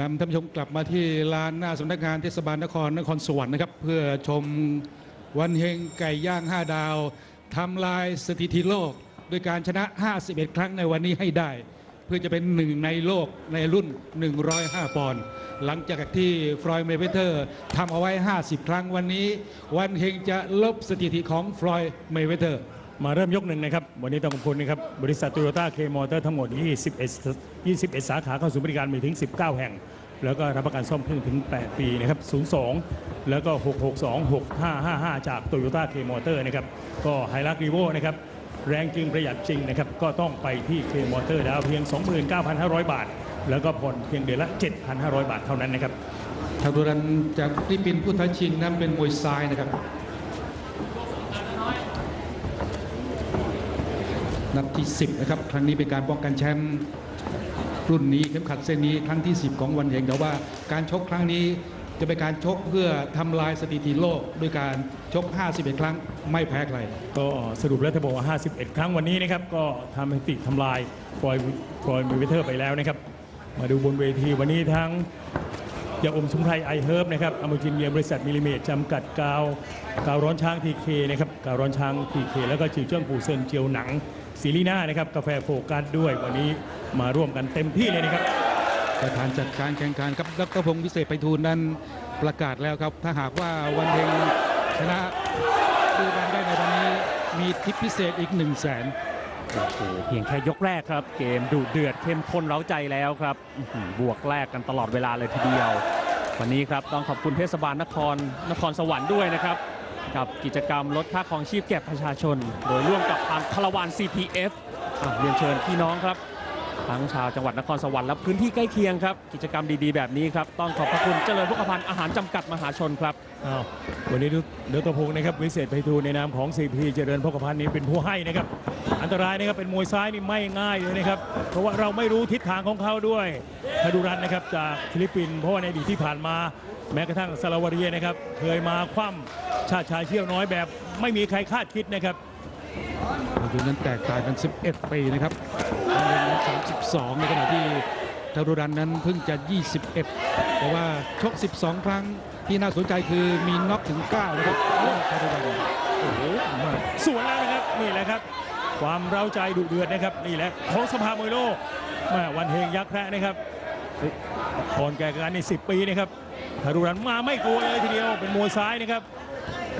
นำท่านผู้ชมกลับมาที่ลานหน้าสำนักงานเทศบาลนครนครสวรรค์นะครับ เพื่อชมวันเฮงไก่ย่าง 5 ดาวทำลายสถิติโลกด้วยการชนะ 51 ครั้งในวันนี้ให้ได้ เพื่อจะเป็นหนึ่งในโลกในรุ่น 105 ปอนด์หลังจากที่ฟลอยด์เมเวเทอร์ทำเอาไว้ 50 ครั้งวันนี้ วันเฮงจะลบสถิติของฟลอยด์เมเวเทอร์ มาเริ่มยกหนึ่งนะครับ วันนี้ต้องขอบคุณนะครับ บริษัทโตโยต้าเคมอเตอร์ทั้งหมด 21 21 สาขาเข้าสู่บริการมีถึง 19 แห่ง แล้วก็รับประกันซ่อมเครื่องถึง 8 ปีนะครับ 02 แล้วก็ 662 6555 จากโตโยต้าเคมอเตอร์นะครับ ก็ Hilux Revo นะครับ แรงจริงประหยัดจริงนะครับ ก็ต้องไปที่เคมอเตอร์ดาวเพียง 29,500 บาท แล้วก็ผ่อนเพียงเดือนละ 7,500 บาทเท่านั้นนะครับทาดูรันจากฟิลิปปินส์ผู้ท้าชิงนั้นเป็นมวยซ้ายนะครับ นัดที่ 10 นะครับ ครั้งนี้เป็นการป้องกันแชมป์รุ่นนี้เข็มขัดเส้นนี้ครั้งที่ 10 ของวันเองแต่ว่าการชกครั้งนี้จะเป็นการชกเพื่อทำลายสถิติโลกด้วยการชก 51 ครั้งไม่แพ้ใคร ก็สรุปแล้วถ้าบอกว่า 51 ครั้งวันนี้นะครับก็ทำให้ติทำลายฟลอยด์ฟลอยด์มิเวเทอร์ไปแล้วนะครับ มาดูบนเวทีวันนี้ทั้งยาอมสมุนไพรไอเฮิร์บนะครับอมูจินเยียบริษัทมิลลิเมตรจำกัดกาว กาวร้อนช้างทีเคนะครับ กาวร้อนช้างทีเคแล้วก็จิวเจิ้งปูเซินเจียวหนัง ซีรีน่านะครับกาแฟโฟกัสด้วยวันนี้มาร่วมกันเต็มที่เลยนะครับประธานจัดการแข่งขันครับดรพงศ์วิเศษไพฑูรย์นั้นประกาศแล้วครับ ถ้าหากว่าวันเฮงชนะทาดูรันได้ในวันนี้มีทิปพิเศษอีก1 0 0 0 0แสนโอ้โหเพียงแค่ยกแรกครับ เกมดุเดือดเข้มข้นเร้าใจแล้วครับอื้อหือบวกแลกกันตลอดเวลาเลยทีเดียว วันนี้ครับต้องขอบคุณเทศบาลนครนครสวรรค์ด้วยนะครับ กับกิจกรรมลดค่าครองชีพแก่ประชาชน โดยร่วมกับทางคารวาน CPF อะเรียนเชิญพี่น้องครับ ทั้งชาวจังหวัดนครสวรรค์และพื้นที่ใกล้เคียงครับ กิจกรรมดีๆ แบบนี้ครับ ต้องขอบพระคุณเจริญพุกพันธ์อาหารจำกัดมหาชนครับวันนี้ดรพงศ์นะครับวิเศษไพฑูรย์ในนามของ CP เจริญพุกพันธ์นี้เป็นผู้ให้นะครับ อันตรายนะครับเป็นมวยซ้ายนี่ไม่ง่ายเลยนะครับ เพราะว่าเราไม่รู้ทิศทางของเขาด้วยทาดูรันนะครับจากฟิลิปปินส์เพราะว่าในอดีตที่ผ่านมา แม้กระทั่งซาลาวาเรียนะครับ เคยมาคว่ำชาติชายเชี่ยวน้อยแบบ ไม่มีใครคาดคิดนะครับอายุนั้นแตกต่างกัน 11 ปีนะครับวันเฮงนั้น32 ในขณะที่ทาดูรันนั้นเพิ่งจะ 21 แต่ว่าชก 12 ครั้งที่น่าสนใจคือมีน็อกถึง 9 นะครับทาดูรันโอ้โหมาสวนแล้วนะครับ นี่แหละครับ ความเร้าใจดุเดือดนะครับ นี่แหละของสภามวยโลกแมาวันเฮงยักษ์แพระนะครับก่อนแก่การนี่10 ปีนะครับ ทารุรันมาไม่กลัวเลยทีเดียวเป็นมวยซ้ายนะครับ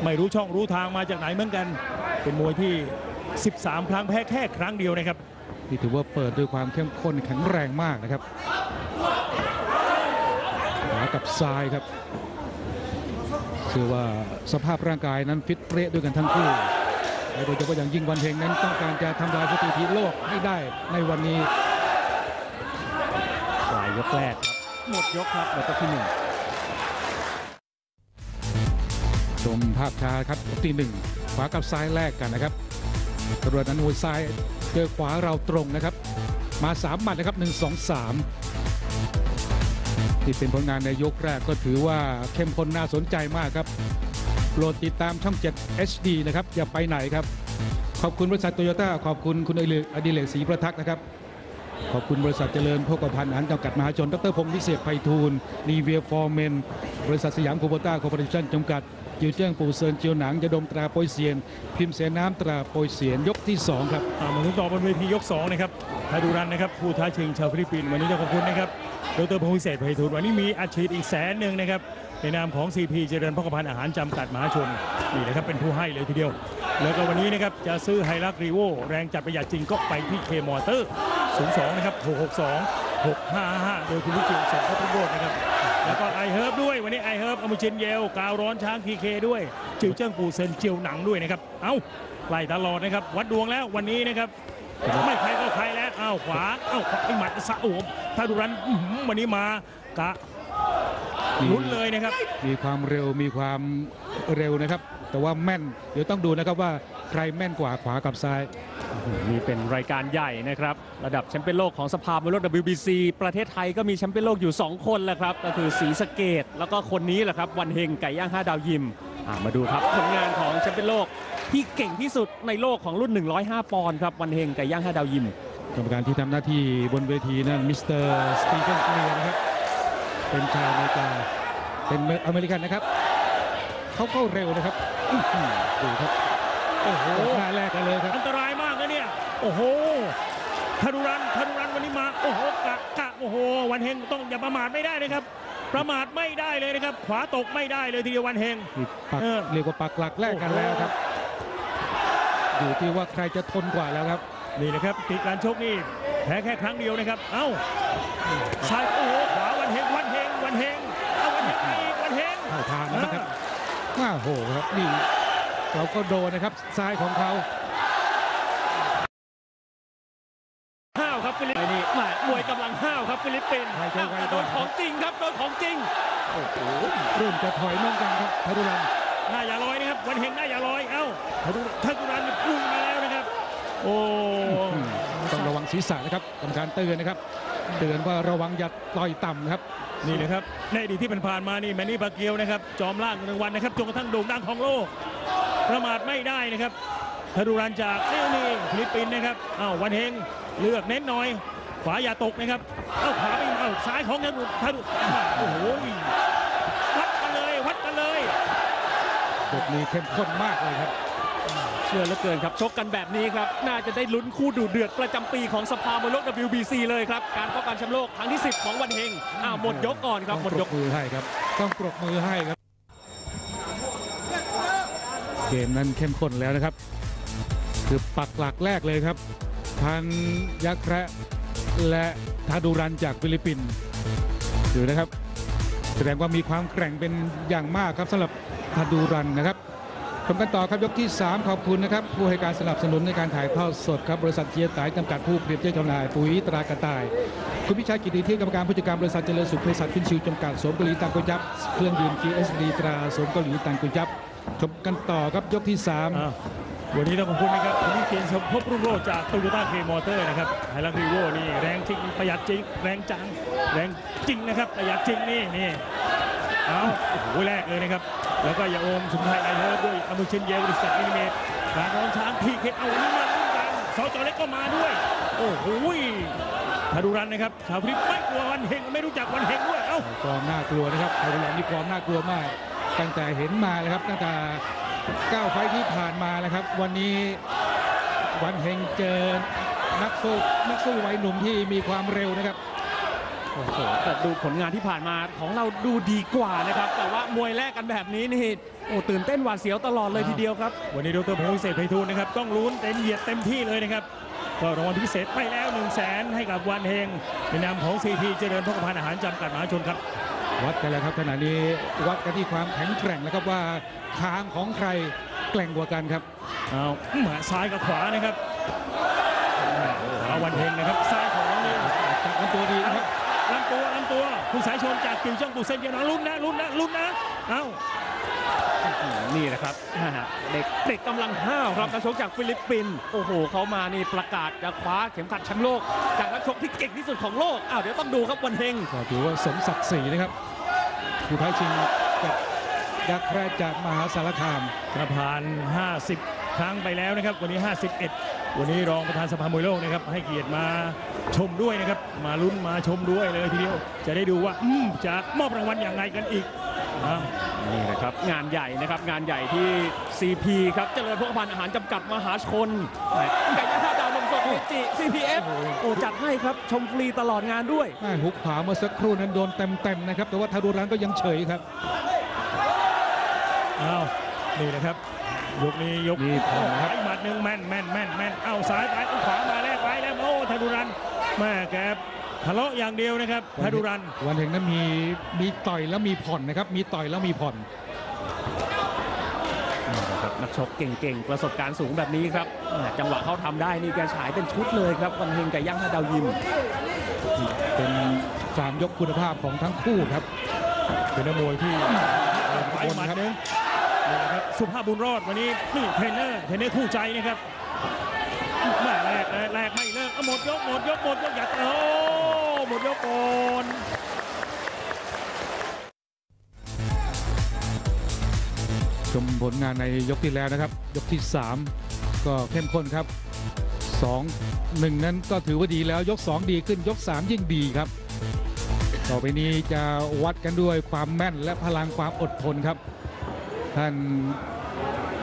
ไม่รู้ช่องรู้ทางมาจากไหนเหมือนกัน เป็นมวยที่ 13 ครั้งแพ้แค่ครั้งเดียวนะครับที่ถือว่าเปิดด้วยความเข้มข้นแข็งแรงมากนะครับขวากับซ้ายครับเชื่อว่าสภาพร่างกายนั้นฟิตเปรี้ยด้วยกันทั้งคู่และโดยเฉพาะอย่างยิ่งวันเฮงนั้นต้องการจะทำลายสถิติโลกให้ได้ในวันนี้ปลายยกแรกครับหมดยกครับหมดยกที่หนึ่ง ชมภาพช้าครับยกที่หนึ่งขวากับซ้ายแลกกันนะครับตรวจนั้นมวยซ้ายเจอขวาเราตรงนะครับ มาสามหมัดนะครับ1 2 3ที่เป็นผลงานในยกแรกก็ถือว่าเข้มข้นน่าสนใจมากครับโปรดติดตามช่อง 7 HD นะครับ อย่าไปไหนครับ ขอบคุณบริษัทโตโยต้าขอบคุณคุณอดิเลกศรีประทักษ์นะครับ ขอบคุณบริษัทเจริญโภคภัณฑ์อาหารจำกัดมหาชน ดรพงศ์วิเศษไพฑูรย์ Nivea for Men บริษัทสยามคูโบต้าคอร์ปอเรชั่นจำกัด จิวเจิ้งปูเซินจียวหนังยาดมตราโปยเซียน พิมเสนน้ำตราโปยเซียนยกที่ 2 ครับอ่ามาถึงต่อบนเวทียก 2 นะครับทาดูรันนะครับผู้ท้าชิงชาวฟิลิปปินส์วันนี้ต้องขอบคุณนะครับดรพงศ์วิเศษไพฑูรย์วันนี้มีอาชีพอีกแสนหนึ่งนะครับในนามของ CP เจริญโภคภัณฑ์อาหารจำกัดมหาชนนี่นะครับเป็นผู้ให้เลยทีเดียว แล้วก็วันนี้นะครับจะซื้อ Hilux Revo แรงจัดประหยัดจริงก็ไปที่เคมอเตอร์02นะครับ662 655 โดยคุณวิจิตรสมภพโรจน์นะครับ แล้วก็ไอเฮิร์บด้วยวันนี้ไอเฮิร์บอมุชินเยลกาวร้อนช้างทีเคด้วยจิวเจิ้งปูเซนเจียวหนังด้วยนะครับเอ้าไล่ตลอดนะครับวัดดวงแล้ววันนี้นะครับไม่ใครก็ใครแล้วอ้าวขวาอ้าวขวาไอหมัดสะโอมถ้าดูรันวันนี้มากะลุ้นเลยนะครับ มีความเร็วมีความเร็วนะครับ แต่ว่าแม่นเดี๋ยวต้องดูนะครับว่าใครแม่นกว่าขวากับซ้าย นี่เป็นรายการใหญ่นะครับ ระดับแชมเปี้ยนโลกของสภามวยโลก WBC ประเทศไทยก็มีแชมเปี้ยนโลกอยู่ 2 คนแหละครับ ก็คือศรีสะเกดแล้วก็คนนี้แหละครับ วันเฮงไก่ย่าง 5 ดาวยิมอะมาดูครับผลงานของแชมเปี้ยนโลกที่เก่งที่สุดในโลกของรุ่น 105 ปอนด์ครับวันเฮงไก่ย่าง 5 ดาวยิมกรรมการที่ทำหน้าที่บนเวทีนั่นมิสเตอร์สตีเฟนเกลียนะครับเป็นชาวอเมริกาเป็นอเมริกันนะครับเขาเข้าเร็วนะครับอื้อหือ ดูครับโอ้โหหน้าแลกกันเลยครับ อันตรายมากนะเนี่ย โอ้โหทาดูรันทาดูรันวันนี้มา โอ้โหกะกะโอ้โห วันเฮงต้องอย่าประมาทไม่ได้นะครับ ประมาทไม่ได้เลยนะครับ ขวาตกไม่ได้เลยทีเดียววันเฮงนี่ปักเออเรียกว่าปักหลักแรกกันแล้วครับ อยู่ที่ว่าใครจะทนกว่าแล้วครับ นี่นะครับติดการชกนี่แพ้แค่ครั้งเดียวนะครับ เอ้าซ้ายโอ้ ว้าโหครับนี่เราก็โดนนะครับซ้ายของเขาห้าวครับฟิลิปไอ้นี่แหม่มวยกำลังห้าวครับฟิลิปปินส์ใครจะอ้าวไวแต่กโดว่านของจริงครับโดนของจริงโอ้โหเริ่มจะถอยเหมือนกันครับทารุรันหน้าอย่าลอยนะครับวันเฮงหน้าอย่าลอยเอ้าถ้าดูถ้าดูรันนี่พุ่งมาแล้วนะครับ โอ้อืมต้องระวังศีรษะนะครับกรรมการเตือนนะครับเตือนว่าระวังอย่าต่อยต่ำครับ นี่นะครับในอดีตที่ผ่านๆมานี่แมนนี่ปาเกียวนะครับ จอมล่างรางวัลนะครับจนกระทั่งโด่งดังของโลก ประมาทไม่ได้นะครับถ้าดูรันจากนี่นี่ฟิลิปปินส์นะครับเอ้าวันเฮงเลือกเน้นหน่อย ขวาอย่าตกนะครับเอ้าขวาไปเอ้าซ้ายของทารุทารุโอ้โหวัดกันเลยวัดกันเลยบทนี้เข้มข้นมากเลยครับเชื่อเหลือเกินครับชกกันแบบนี้ครับ น่าจะได้ลุ้นคู่ดูเดือดประจำปีของสภามวยโลก WBC เลยครับ การป้องกันแชมป์โลกครั้งที่ 10 ของวันเฮงอ้าวหมดยกก่อนครับหมดยกมือให้ครับ ต้องปรบมือให้ครับ เกมนั้นเข้มข้นแล้วนะครับ คือปักหลักแลกเลยครับพันยักษ์แคระและทาดูรันจากฟิลิปปินส์ดูนะครับ แสดงว่ามีความแกร่งเป็นอย่างมากครับสำหรับทาดูรันนะครับ ชมกันต่อครับยกที่ 3 ขอบคุณนะครับ ผู้ให้การสนับสนุนในการถ่ายทอดสดครับบริษัทเจียตายจำกัดผู้ผลิตจัดจำหน่ายปุ๋ยตรากระต่าย คุณพิชัยกิติที่กรรมการผู้จัดการบริษัทเจริญสุขเภสัชฟินชิวจำกัดสมเกาหลีตังกุยับเครื่องดื่ม GSD ตราสมเกาหลีตังกุยับชมกันต่อครับยกที่ 3วันนี้ต้องขอบคุณนะครับคุณวิเชียนสมภพรุ่งโรจน์จากโตโยต้าเคมอเตอร์นะครับไฮลักรีโวนี่แรงจริงประหยัดจริง แรงจัง แรงจริงนะครับ ประหยัดจริงนี่นี่ เอาโอ้โหแรกเลยนะครับ แล้วก็อย่าโอมสุนทยไอเฮิร์ด้วยอนุชินเยบริษัทมินิเมตการร้องช้างพีเคเอาวันนี้มาลุ้นกันสจเล็กก็มาด้วย โอ้โหทาดูรันนะครับชาวฟิลิปไม่กลัววันเฮงไม่รู้จักวันเฮงด้วยเอ้าฟอร์มน่ากลัวนะครับไทยแลนด์นี่ฟอร์มน่ากลัวมาก ตั้งแต่เห็นมาเลยครับตั้งแต่9 fight ที่ผ่านมานะครับ วันนี้วันเฮงเจอนักสู้นักสู้วัยหนุ่มที่มีความเร็วนะครับ โอ้โหแต่ดูผลงานที่ผ่านมาของเราดูดีกว่านะครับ แต่ว่ามวยแลกกันแบบนี้นี่โอ้ตื่นเต้นหวาดเสียวตลอดเลยทีเดียวครับ วันนี้ดรพงศ์วิเศษไพฑูรย์นะครับต้องลุ้นเต็มเหยียดเต็มที่เลยนะครับก็รางวัลพิเศษไปแล้ว1 0 0 0 0แสนให้กับวันเฮงในนามของ CP เจริญพกพันธ์อาหารจำกัดมหาชนครับ วัดกันแล้วครับขณะนี้วัดกันที่ความแข็งแกร่งแล้วครับว่าทางของใครแกร่งกว่ากันครับเอาหมาซ้ายกับขวานะครับขวาวันเฮงนะครับซ้ายของนี่จับกันตัวดีนะครับ ลำตัวลำตัวคุณสายชนจากกิวช่องปูเซนเยนลุ้นนะลุ้นนะลุ้นนะเอ้านี่แหละครับอ่าเด็กเด็กกำลังห้าวครับนักชกจากฟิลิปปินส์โอ้โหเขามานี่ประกาศจะคว้าเข็มขัดแชมป์โลก จากนักชกที่เก่งที่สุดของโลกอ้าวเดี๋ยวต้องดูครับวันเฮงก็ถือว่าสมศักดิ์ศรีนะครับผู้ท้าชิงกับยักษ์แรกจากมหาสารคามกระผ่าน 50 ครั้งไปแล้วนะครับ วันนี้ 51 วันนี้รองประธานสภามวยโลกนะครับให้เกียรติมาชมด้วยนะครับ มาลุ้นมาชมด้วยเลยทีเดียว จะได้ดูว่าอืมจะมอบรางวัลอย่างไรกันอีกอ้าวนี่นะครับงานใหญ่นะครับงานใหญ่ที่ CP ครับเจริญพกพันธ์อาหารจำกัดมหาชนแหม่ไก่ย่างท่าดาวนมสดเมจิ CPF โอ้จัดให้ครับชมฟรีตลอดงานด้วยแม่หุกขวาเมื่อสักครู่นั้นโดนเต็มๆนะครับ แต่ว่าทารุรันก็ยังเฉยครับอ้าวนี่นะครับ ยกนี้ยกนี่ผ่อนนะครับไอ้หมัดหนึ่งแม่นแม่นแม่นแม่นเอาซ้ายไปเอาขวามาแลกไปแล้วโอ้ธนุรันแม่แกทะเลาะอย่างเดียวนะครับธนุรันวันเห็นนั้นมีมีต่อยแล้วมีผ่อนนะครับ มีต่อยแล้วมีผ่อนนะครับนักชกเก่งๆ ประสบการณ์สูงแบบนี้ครับอ่าจังหวะเขาทำได้นี่แกฉายเป็นชุดเลยครับวันเฮงไก่ย่างท่าดาวยิม เป็นสามยกคุณภาพของทั้งคู่ครับ เป็นนักมวยที่ไปหมัดหนึ่งนี่นะครับ สุภาพบุญรอดวันนี้นี่เทรนเนอร์เทรนเนอร์คู่ใจนะครับแม่แรกแรกไม่เลิกหมดยกหมดยกหมดยกอย่าโอ้หมดยกก่อนชมผลงานในยกที่แล้วนะครับ ยกที่ 3 ก็เข้มข้นครับ 2 1 นั้นก็ถือว่าดีแล้วยก 2 ดีขึ้นยก 3 ยิ่งดีครับ ต่อไปนี้จะวัดกันด้วยความแม่นและพลังความอดทนครับ ท่าน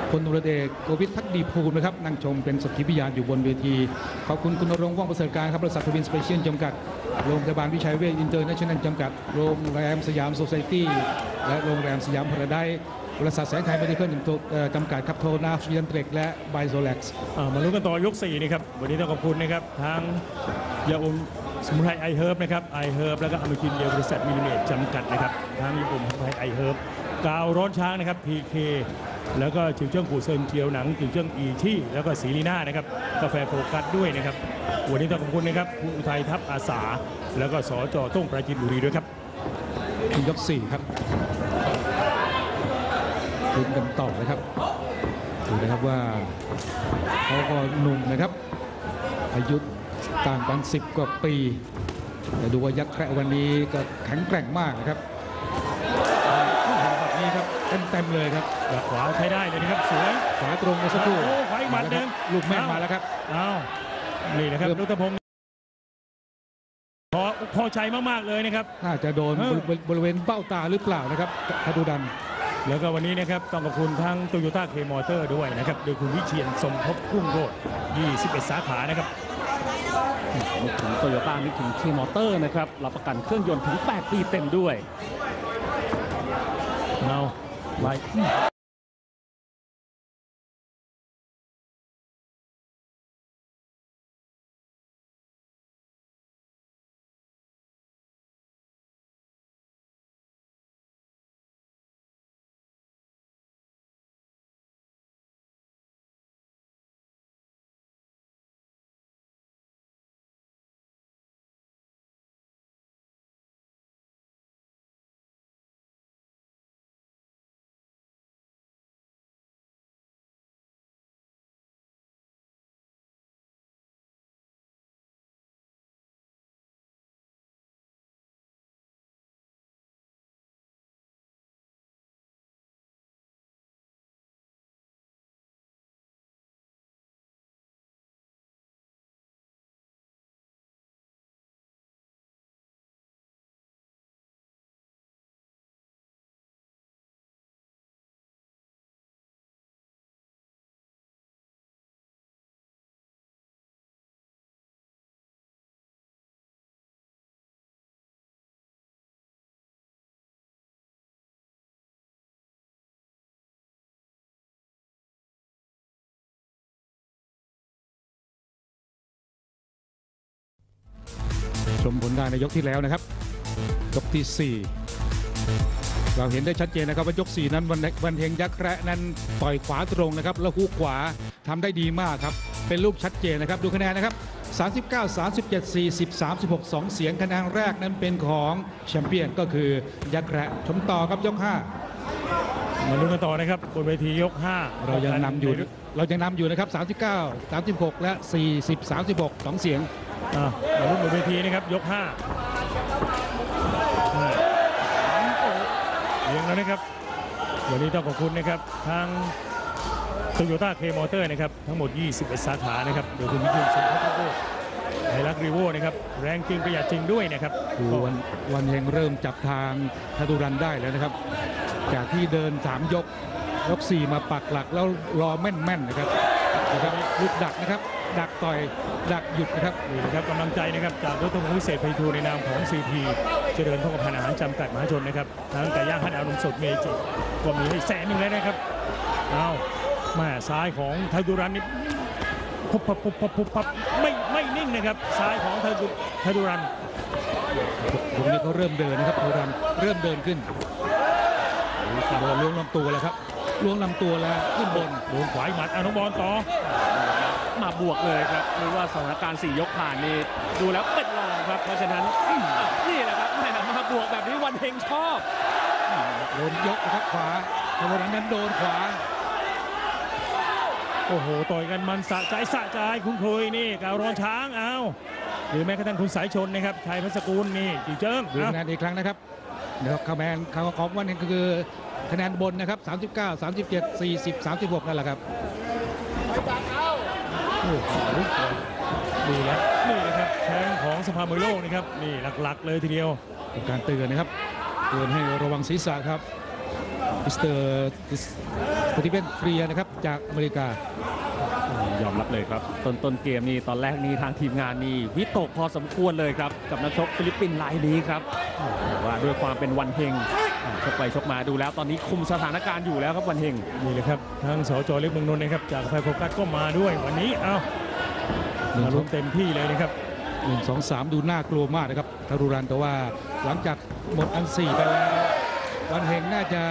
พลตุรเอกโกวิทพักดีภูมินะครับนั่งชมเป็นสักขีพยานอยู่บนเวที ขอบคุณคุณรงค์ว่องประเสริฐการครับบริษัททวินสเปเชียลจำกัด โรงพยาบาลวิชัยเวชอินเตอร์เนชั่นแนลจำกัด โรงแรมสยามโซไซตี้และโรงแรมสยามพาราไดซ์บริษัทแสงไทยเมดิคอลจำกัดครับโทนาฟยันเทรกและไบโซเล็กซ์มาลุ้นกันต่อยก4นี่ครับวันนี้ต้องขอบคุณนะครับทางยาอมสมุนไพรไอเฮิร์บนะครับไอเฮิร์บแล้วก็อเมริกินเดียบริษัทมิลลิเมตจำกัดนะครับทางยาอมสมุนไพรไอเฮิร์บ กาวร้อนช้างนะครับทีเคแล้วก็จิวเจิ้งกูเซินเจียวหนังจิวเจิ้งอีชี่แล้วก็สีลีน่านะครับกาแฟโฟกัสด้วยนะครับวันนี้ต้องขอบคุณนะครับผู้อุทัยทัพอาสา แล้วก็สจต้งปราจีนบุรีด้วยครับถึงยก4ครับลุ้นกันต่อนะครับดูนะครับว่าเขาก็หนุ่มนะครับ อายุต่างกัน10กว่าปีแต่ดูว่ายักษ์แคระวันนี้ก็แข็งแกร่งมากนะครับ เต็มๆเลยครับหลักขวาใช้ได้เลยนะครับสวยขวาตรงเมื่อสักครู่โอ้ขวาอีกหมัดหนึ่งลูกแม่นมาแล้วครับอ้าวนี่นะครับเริ่มนุตพงศ์พอพอใจมากๆเลยนะครับน่าจะโดนเออบริบริเวณเบ้าตาหรือเปล่านะครับคาดูดัน แล้วก็วันนี้นะครับต้องขอบคุณทั้งโตโยต้าเคมอเตอร์ด้วยนะครับโดยคุณวิเชียนสมภพรุ่งโรจน์21 สาขานะครับนึกถึงโตโยต้านึกถึงเคมอเตอร์นะครับรับประกันเครื่องยนต์ถึง 8 ปีเต็มด้วยเอา ไล่ ชมผลงานในยกที่แล้วนะครับ ยกที่ 4 เราเห็นได้ชัดเจนนะครับว่ายก 4 นั้นวันวันเฮงยักษ์แระนั้นต่อยขวาตรงนะครับ แล้วฮุกขวาทำได้ดีมากครับ เป็นลูกชัดเจนนะครับ ดูคะแนนนะครับ 39 37 40 36 2 เสียงคะแนนแรกนั้นเป็นของแชมเปี้ยนก็คือยักษ์แระชมต่อครับยกมาลุ้นกันต่อนะครับบนเวทียก5 5เรายังนำอยู่ เรายังนำอยู่นะครับ 39 36 และ 40 36 2 เสียง อะมาลุ้นบนเวทีนะครับยก5อ่าเลี้ยงแล้วนะครับวันนี้ต้องขอบคุณนะครับทางโตโยต้าเคมอเตอร์นะครับทั้งหมด 21 สาขานะครับโดยคุณวิเชียนสมภพรุ่งโรจน์ไฮลักซ์รีโวนะครับแรงจริงประหยัดจริงด้วยนะครับดูวันวันเฮงเริ่มจับทางทาดูรันได้แล้วนะครับ จากที่เดิน 3 ยก ยก 4 มาปักหลักแล้วรอแม่นๆนะครับนะครับลูกดักนะครับ ดักต่อยดักหยุดนะครับนี่นะครับกำลังใจนะครับจากรถตู้พิเศษไพฑูรย์ในนามของ CP เจริญพกพันธ์อาหารจำกัดมหาชนนะครับทั้งไก่ย่างฮัดอารมณ์สดเมจิก็มีให้แสนหนึ่งแล้วนะครับเอาแม่ซ้ายของไทยดุรันนี่พุบพับพุบพับพุบพับไม่ไม่นิ่งนะครับซ้ายของไทยดุไทยดุรันตรงนี้เขาเริ่มเดินนะครับทาดุรันเริ่มเดินขึ้นโดนล้วงลำตัวแล้วครับล้วงลำตัวแล้วขึ้นบนโดนขวาอีกหมัดอนุบอลต่อ มาบวกเลยครับหรือว่าสถานการณ์4ยกผ่านนี่ดูแล้วเป็นรองครับ เพราะฉะนั้นอืมอะนี่แหละครับแหมมาบวกแบบนี้วันเฮงชอบโดนยกนะครับขวาทาดุรันนั้นโดนขวา โอ้โห ต่อยกันมันสะใจสะใจคุณคุยนี่กาวรอนช้างเอาหรือแม้กระทั่งคุณสายชนนะครับชัยพัสกุลนี่จีเจิ้งดูเอาคะแนนอีกครั้งนะครับนะครับคะแนนของวันนี้ก็คือคะแนนบนนะครับ 39 37 40 36 นั่นแหละครับโอ้โหนี่แหละนี่นะครับแชมป์ของสภามวยโลกนะครับนี่หลักๆ เลยทีเดียวเป็นการเตือนนะครับเตือนให้ระวังศีรษะครับมิสเตอร์สตีเฟนฟรียนะครับจากอเมริกายอมรับเลยครับต้นต้นเกมนี่ตอนแรกนี่ทางทีมงานนี่วิตกพอสมควรเลยครับ กับนักชกฟิลิปปินส์รายนี้ครับแต่ว่าด้วยความเป็นวันเฮงอ่า ชกไปชกมาดูแล้วตอนนี้คุมสถานการณ์อยู่แล้วครับวันเฮงนี่เลยครับทางสจเล็กเมืองนนท์นะครับจากไฟโฟกัสก็มาด้วยวันนี้เอาหนึ่งมาสอลุ้นเต็มที่เลยนะครับหนึ่งสองสามดูน่ากลัวมากนะครับทาดูรันแต่ว่าหลังจากหมดอันสี่ไปแล้ว วันเฮงน่าจะ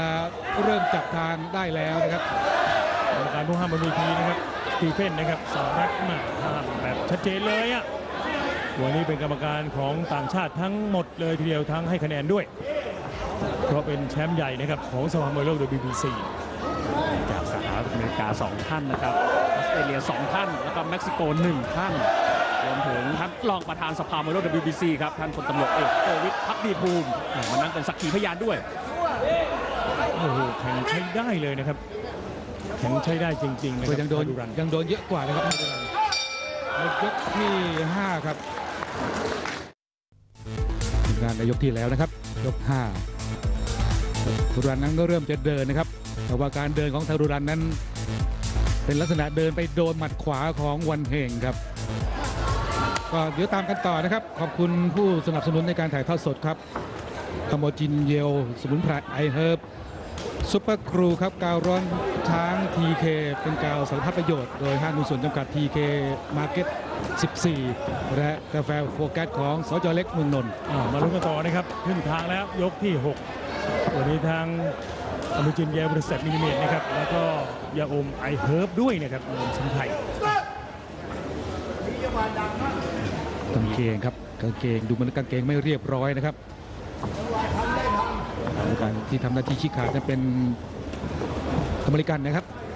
เริ่มจับทางได้แล้วนะครับกรรมการผู้ห้ามบนเวทีนะครับสตีเฟนนะครับสหรัฐมาห้ามแบบชัดเจนเลยอะวันนี้เป็นกรรมการของต่างชาติทั้งหมดเลยทีเดียวทั้งให้คะแนนด้วย เพราะเป็นแชมป์ใหญ่นะครับของสภามวยโลก WBC จากสหรัฐอเมริกา 2 ท่านนะครับออสเตรเลีย 2 ท่าน แล้วก็เม็กซิโก 1 ท่าน รวมถึงท่านรองประธานสภามวยโลก WBC ครับ ท่านพลตำรวจเอกโกวิทพักดีภูมิอ่ามานั่งเป็นสักขีพยานด้วยโอ้โหแข่งใช้ได้เลยนะครับแข่งใช้ได้จริงๆนะคก็รับยังโดนดูรันยังโดนเยอะกว่านะครับทารุรันในยกที่ห้าครับทีมงานในยกที่แล้วนะครับ ยกห้า ทารุรันนั้นก็เริ่มจะเดินนะครับ แต่ว่าการเดินของทารุรันนั้น เป็นลักษณะเดินไปโดนหมัดขวาของวันเฮงครับ ก็เดี๋ยวตามกันต่อนะครับ ขอบคุณผู้สนับสนุนในการถ่ายทอดสดครับคาโมจินเยล สมุนไพรไอเฮิร์บซุปเปอร์ครูครับกาวร้อนช้าง TK เคเป็นกาวสารพัดประโยชน์ โดยห้างหุ้นส่วนจำกัด TK Market 14 และกาแฟโฟกัสของสจเล็กเมืองนนท์อ่ามาลุ้นกันต่อนะครับ ขึ้นทางแล้วยกที่ 6 วันนี้ทางอเมริจินแยบริษัทมินิเมตนะครับ แล้วก็ยาอมไอเฮิร์บด้วยนะครับอมสมุนไพรกางเกงครับกางเกงดูเหมันกางเกงไม่เรียบร้อยนะครับการที่ทำหน้าที่ชี้ขาดนั้นเป็นอเมริกันนะครับวันนี้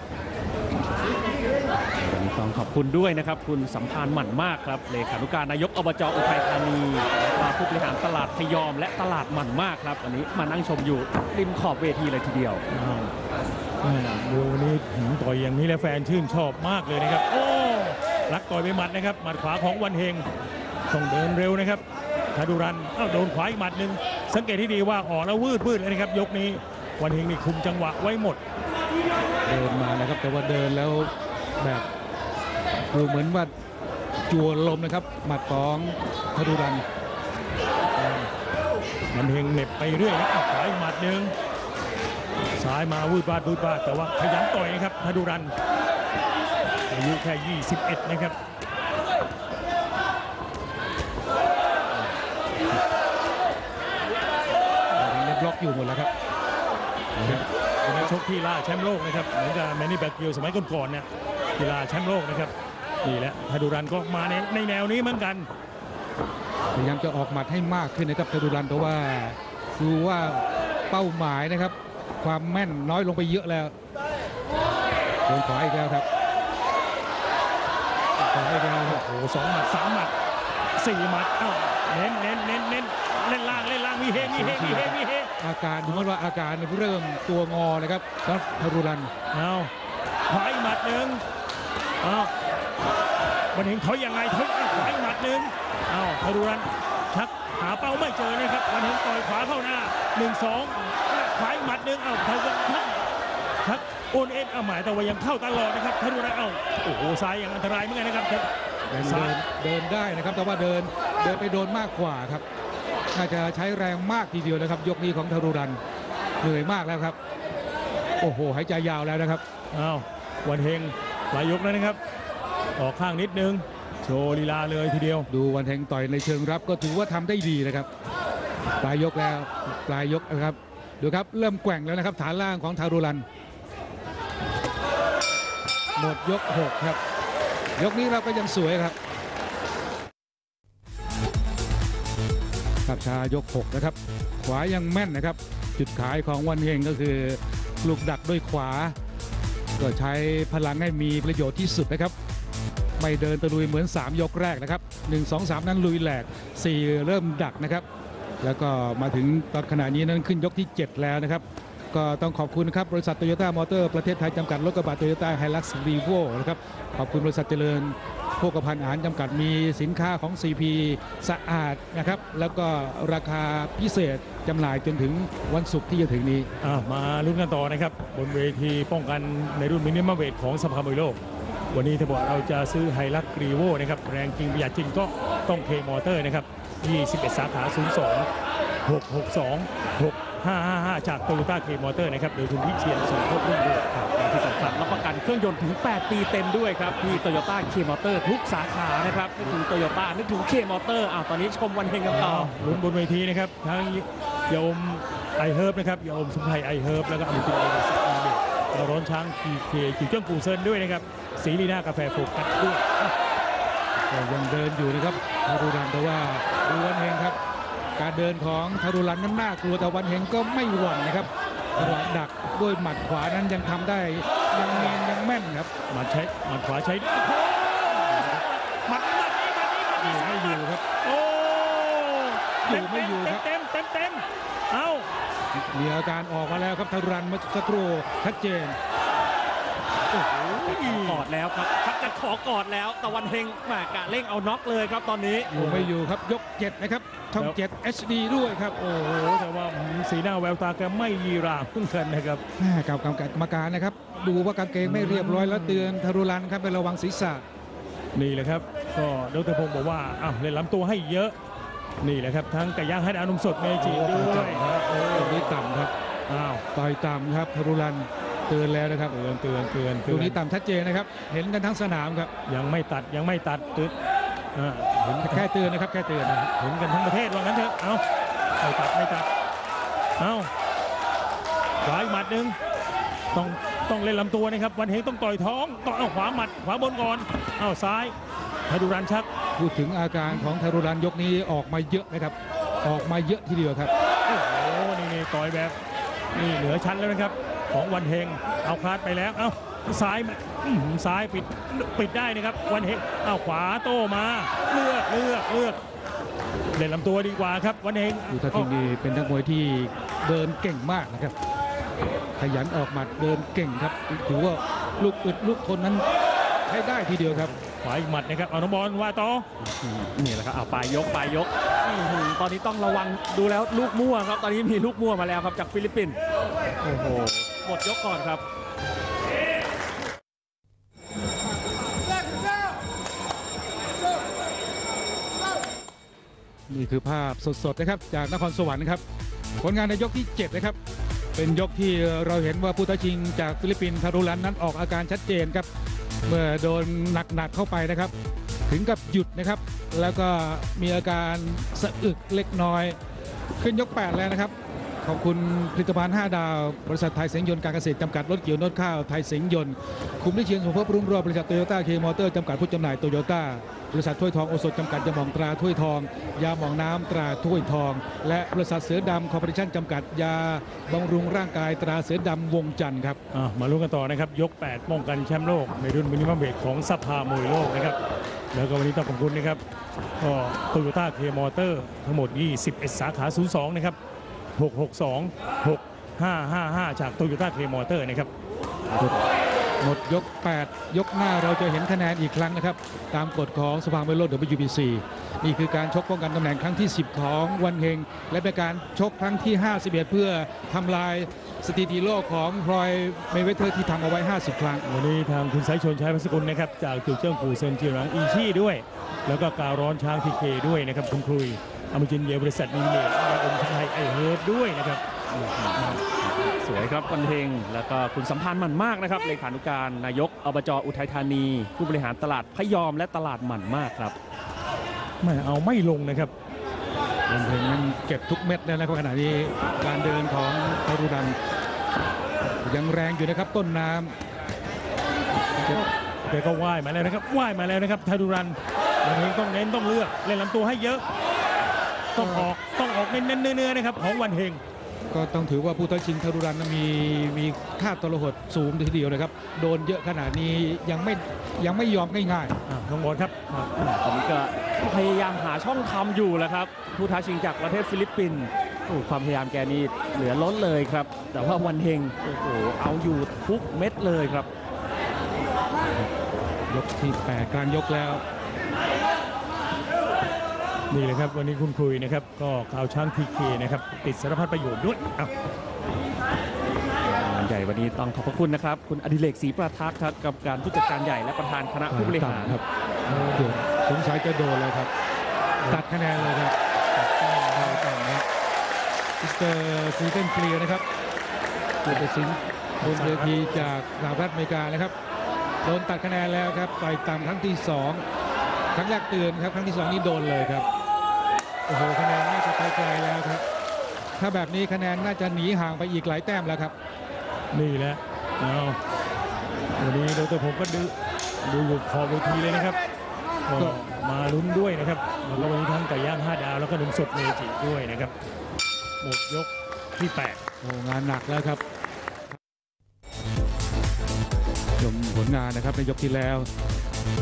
ต้องขอบคุณด้วยนะครับ คุณสัมพันธ์หมั่นมากครับเลขานุการนายกอบจอุทัยธานีและผู้บริหารตลาดพยอม และตลาดหมั่นมากครับวันนี้มานั่งชมอยู่ริมขอบเวทีเลยทีเดียวอ้าวแม่ดูวันนี้หืมต่อยอย่างนี้แล้วแฟนชื่นชอบมากเลยนะครับ โอ้รักต่อยไปหมัดนะครับหมัดขวาของวันเฮงต้องเดินเร็วนะครับทาดูรันเอ้าโดนขวาอีกหมัดหนึ่งสังเกตที่ดีว่าออกแล้ววืดวืดเลยนะครับ ยกนี้วันเฮงนี่คุมจังหวะไว้หมด เดินมานะครับแต่ว่าเดินแล้วแบบ ดูเหมือนว่าจัวลมนะครับหมัดของทารุรันมันเฮงเหน็บไปเรื่อยนะอ้าวขวาอีกหมัดหนึ่งซ้ายมาวืดวาดวืดวาดแต่ว่าขยันต่อยนะครับทาดูรันอายุแค่ 21 นะครับยังบล็อกอยู่หมดแล้วครับเป็นนักชกที่ล่าแชมป์โลกนะครับเหมือนกับแมนนี่แบคกิลสมัยก่อนๆเนี่ยที่ล่าแชมป์โลกนะครับ นี่แหละทาดูรันก็มาในในแนวนี้เหมือนกันพยายามจะออกหมัดให้มากขึ้นนะครับทารุรันเพราะว่าดูว่าเป้าหมายนะครับ ความแม่นน้อยลงไปเยอะแล้วโดนขวาอีกแล้วครับขวาอีกแล้วครับโอ้โหสองหมัดสามหมัดสี่หมัดเอ้าเน้นเน้นเน้นเน้นเล่นล่างเล่นล่างมีเฮมีเฮมีเฮมีเฮอาการดูเหมือนว่าอาการเริ่มตัวงอนะครับสำหรับทารุรันเอาขวาอีกหมัดหนึ่งเอาวั นเห็นเขายังไงเขาเอาขวาอีกหมัดหนึ่งเอาทารุรันชักหาเป้าไม่เจอนะครับวันเห็นต่อยขวาเข้าหน้าหนึ่งสองขวาอีกหมัดหนึ่งเอาทารุรันชักชักโอนเอ็นเอาหมายแต่ว่ายังเข้าตลอดนะครับทารุรันเอาโอ้โหซ้ายยังอันตรายเหมือนกันนะครับเดินซ้ายเดินได้นะครับแต่ว่าเดินเดินไปโดนมากกว่าครับน่าจะใช้แรงมากทีเดียวนะครับ ยกนี้ของทารุรันเหนื่อยมากแล้วครับ โอ้โหหายใจยาวแล้วนะครับเอาวันเฮงปลายยกแล้วนะครับ ออกข้างนิดนึง โชว์ลีลาเลยทีเดียว ดูวันแทงต่อยในเชิงรับก็ถือว่าทำได้ดีนะครับ ปลายยกแล้วปลายยกนะครับ ดูครับเริ่มแกว่งแล้วนะครับฐานล่างของทารุรัน หมดยก 6 ครับ ยกนี้เราก็ยังสวยครับขับชายก 6 นะครับ ขวายังแม่นนะครับ จุดขายของวันเฮงก็คือลูกดักด้วยขวา ก็ใช้พลังให้มีประโยชน์ที่สุดนะครับ ไม่เดินตะลุยเหมือน 3 ยกแรกนะครับ 1 2 3 นั้นลุยแหลก 4 เริ่มดักนะครับ แล้วก็มาถึงตอนขณะนี้นั้นขึ้นยกที่ 7 แล้วนะครับ ก็ต้องขอบคุณครับ บริษัทโตโยต้ามอเตอร์ประเทศไทยจำกัดรถกระบะโตโยต้าไฮลักซ์รีโวนะครับ ขอบคุณบริษัทเจริญโภคภัณฑ์อาหารจำกัดมีสินค้าของ CP สะอาดนะครับ แล้วก็ราคาพิเศษจำหน่ายจนถึงวันศุกร์ที่จะถึงนี้ อะมาลุ้นกันต่อนะครับ บนเวทีป้องกันในรุ่นมินิมัมเวทของสภามวยโลก วันนี้ถ้าบอกเราจะซื้อไฮลักซ์รีโวนะครับแรงจริงประหยัดจริงก็ต้องเคมอเตอร์นะครับ 21 สาขา 02 662 6555 จากโตโยต้าเคมอเตอร์นะครับโดยคุณวิเชียนสมภพรุ่งเรืองครับและที่สำคัญรับประกันเครื่องยนต์ถึง 8 ปีเต็มด้วยครับที่โตโยต้าเคมอเตอร์ทุกสาขานะครับนึกถึงโตโยต้านึกถึงเคมอเตอร์อ้าวตอนนี้ชมวันเฮงกันต่อลุ้นบนเวทีนะครับทั้งโยมไอเฮิร์บนะครับโยมสมุนไพรไอเฮิร์บแล้วก็อเมริกันเอเวอ ร์ซิตีเมเราร้อนช้างคีเคคิวเจิ้งปูเซินด้วยนะครับสีลีน่ากาแฟโฟกัสด้วยก็ยังเดินอยู่นะครับทารุรันแต่ว่าดูวันเฮงครับ การเดินของทารุรันนั้นน่ากลัวแต่วันเฮงก็ไม่หวั่นนะครับจังหวะดักด้วยหมัดขวานั้นยังทำได้ยังเนียนยังแม่นครับหมัดใช้หมัดขวาใช้หมัดหมัดนี้หมัดนี้หมัดอนี้ยู่ไม่อยู่ครับโอ้อยู่ไม่อยู่ครับเต็มเต็มเต็มเอ้า มีอาการออกมาแล้วครับทารุรันเมื่อสักครู่ชัดเจนกอดแล้วครับชักจะขอกอดแล้วตะวันเฮงแหมกะเร่งเอาน็อกเลยครับตอนนี้อยู่ไม่อยู่ครับยกเจ็ดนะครับช่องเจ็ด HD ด้วยครับโอ้โหแต่ว่าสีหน้าแววตาแกไม่ยีราเพิ่งเกินนะครับแม่กับกรรมการนะครับ ดูว่ากางเกงไม่เรียบร้อยแล้วเตือนทารุรันครับไประวังศีรษะนี่แหละครับ ก็ดรพงศ์บอกว่าอ้าวเล่นลำตัวให้เยอะ นี่แหละครับทั้งไก่ย่างให้อานมสดเมจิด้วยตรงนี้ต่ำครับอ้าวต่อยต่ำครับทารุรันเตือนแล้วนะครับเตือนเตือนเตือนตเตืรองนนี้ต่ำชัดเจนนะครับ เห็นกันทั้งสนามครับ ยังไม่ตัดยังไม่ตัดตึ๊ดอ่าเห็นแค่เตือนนะครับแค่เตือนนะครับเห็นกันทั้งประเทศว่างั้นเถอะเอาไม่ตัดไม่ตัดเอาขวาอีกหมัดหนึ่งต้องต้องเล่นลำตัวนะครับ วันเฮงต้องต่อยท้องต่อยเอาขวาหมัดขวาบนก่อนเอาซ้าย พดุรันชัก พูดถึงอาการของทารุรันยกนี้ออกมาเยอะนะครับ ออกมาเยอะทีเดียวครับ โอ้โห นี่นี่ต่อยแบบนี่เหนือชั้นแล้วนะครับ ของวันเฮง เอาคลาดไปแล้ว เอาซ้ายมาอื้อหือซ้ายปิดปิดได้นะครับ วันเฮง เอาขวาโต้มา เลือกเลือกเลือกเล่นลำตัวดีกว่าครับ วันเฮงดูท่าทีนี่เป็นนักมวยที่เดินเก่งมากนะครับ ขยันออกหมัดเดินเก่งครับ ถือว่าลูกอึดลูกทนนั้น ใช้ได้ทีเดียวครับขวาอีกหมัดนะครับเอาน้องบอลว่าต่อนี่แหละครับเอาปลายยกปลายยกอื้อหือตอนนี้ต้องระวังดูแล้วลูกมั่วครับ ตอนนี้มีลูกมั่วมาแล้วครับจากฟิลิปปินส์โอ้โหหมดยกก่อนครับนี่คือภาพสดๆนะครับจากนครสวรรค์ครับผลงานในยกที่ 7 นะครับ เป็นยกที่เราเห็นว่าผู้ท้าชิงจากฟิลิปปินส์ทาดูรันนั้นออกอาการชัดเจนครับ เมื่อโดนหนักๆเข้าไปนะครับ ถึงกับหยุดนะครับ แล้วก็มีอาการสะอึกเล็กน้อย ขึ้นยก 8 แล้วนะครับ ขอบคุณผลิตภัณฑ์ 5 ดาว บริษัทไทยเสียงยนต์การเกษตรจำกัดรถเกี่ยวนดข้าวไทยเสียงยนต์คุมด้วยเชียนสมภพรุ่งโรจน์บริษัทโตโยต้าเคมอเตอร์จำกัดผู้จำหน่ายโตโยต้า บริษัทถ้วยทองโอสถจำกัดยาหม่องตราถ้วยทอง ยาหม่องน้ำตราถ้วยทอง และบริษัทเสือดำคอร์ปอเรชั่นจำกัดยาบำรุงร่างกายตราเสือดำวงจันทร์ครับอะมาลุ้นกันต่อนะครับ ยก 8 ป้องกันแชมป์โลก ในรุ่นมินิมัมเวทของสภามวยโลกนะครับ แล้วก็วันนี้ต้องขอบคุณนะครับก็โตโยต้าเคมอเตอร์ทั้งหมด 21 สาขา 02 นะครับ 662 6555 จากโตโยต้าเคมอเตอร์นะครับ หมดยก 8 ยกหน้าเราจะเห็นคะแนนอีกครั้งนะครับ ตามกฎของสภามวยโลก WBC นี่คือการชกป้องกันตำแหน่งครั้งที่ 10 ของวันเฮง และเป็นการชกครั้งที่ 51 เพื่อทำลายสถิติโลกของฟลอยด์เมย์เวเธอร์ที่ทำเอาไว้ 50 ครั้ง วันนี้ทางคุณสายชนชัยพัสกุลนะครับ จากจิวเจิ้งปูเซินจีหลังอีชี่ด้วย แล้วก็กาวร้อนช้างทีเคด้วยนะครับคุณครุยอมจินเยบริษัทนิเมตยาอมชัยไอเฮิร์บด้วยนะครับ วยครับวันเฮงแล้วก็คุณสัมพันธ์หมันมากนะครับเลขานุการนายกอบจอุทัยธานี ผู้บริหารตลาดพยอมและตลาดหมันมากครับไม่เอาไม่ลงนะครับวันเฮงนั้นเก็บทุกเม็ดแล้วนะครับขณะนี้การเดินของทารุดันยังแรงอยู่นะครับต้นน้ำแกก็ว่ายมาแล้วนะครับว่ายมาแล้วนะครับไทดุรันวันนี้ต้องเน้นต้องเลือกเล่นลำตัวให้เยอะ ต้องออกต้องออกเน้นๆเนื้อๆนะครับของวันเฮง ก็ต้องถือว่าผู้ท้าชิงทารุรันนั้นมีมีค่าตลหดสูงทีเดียวนะครับ โดนเยอะขนาดนี้ยังไม่ยังไม่ยอมง่ายอะน้องบอลครับตอนนี้ก็พยายามหาช่องทำอยู่แหล้วครับ ผู้ท้าชิงจากประเทศฟิลิปปินส์โอ้ความพยายามแกนี่เหลือล้นเลยครับ แต่ว่าวันเฮงโอ้โหเอาอยู่ทุกเม็ดเลยครับๆยกที่แปดกลางยกแล้ว นี่เลยครับวันนี้คุณคุยนะครับ กาวช้าง TK นะครับ ติดสารพัดประโยชน์ด้วยอ้าวงานใหญ่วันนี้ต้องขอบพระคุณนะครับ คุณอดิเรกศรีประทักษ์ครับกับการผู้จัดการใหญ่และประธานคณะผู้บริหารครับเดือดสงสัยจะโดนเลยครับ ตัดคะแนนเลยครับตัดแต้มเท่ากันนะครับมิสเตอร์ซีเทนเคลียร์นะครับผู้ตัดสินบนเวทีจากสหรัฐอเมริกานะครับโดนตัดคะแนนแล้วครับต่อยต่ำครั้งที่สองครั้งแรกเตือนครับ ครั้งที่สองนี่โดนเลยครับโอ้โหคะแนนน่าจะไปไกลแล้วครับ ถ้าแบบนี้คะแนนน่าจะหนีห่างไปอีกหลายแต้มแล้วครับ นี่แหละเอาวันนี้ดรผมก็ดูดูอยู่ขอบเวทีเลยนะครับก็มาลุ้นด้วยนะครับแล้วก็วันนี้ทั้งไก่ย่างห้าดาวแล้วก็นมสดเมจิด้วยนะครับหมดยกที่8โอ้งานหนักแล้วครับชมผลงานนะครับในยกที่แล้ว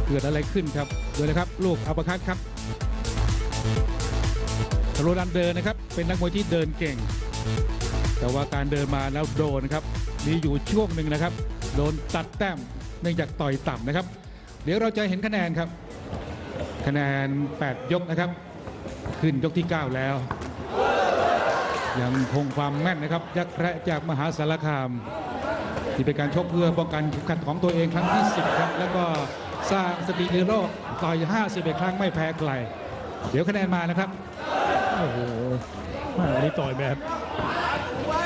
เกิดอะไรขึ้นครับดูเลยครับ ลูกอัปเปอร์คัตครับ โรดันเดินนะครับ เป็นนักมวยที่เดินเก่ง แต่ว่าการเดินมาแล้วโดนครับ มีอยู่ช่วงหนึ่งนะครับ โดนตัดแต้มเนื่องจากต่อยต่ำนะครับ เดี๋ยวเราจะเห็นคะแนนครับ คะแนน 8 ยกนะครับ ขึ้นยกที่ 9 แล้ว ยังคงความแม่นนะครับ ยักษ์แระจากมหาสารคาม ที่เป็นการชกเพื่อป้องกันเข็มขัดของตัวเองครั้งที่ 10 ครับ แล้วก็สร้างสถิติโลกต่อย 51 ครั้งไม่แพ้ใคร เดี๋ยวคะแนนมานะครับ โอ้โหมาวันนี้ต่อยแบบ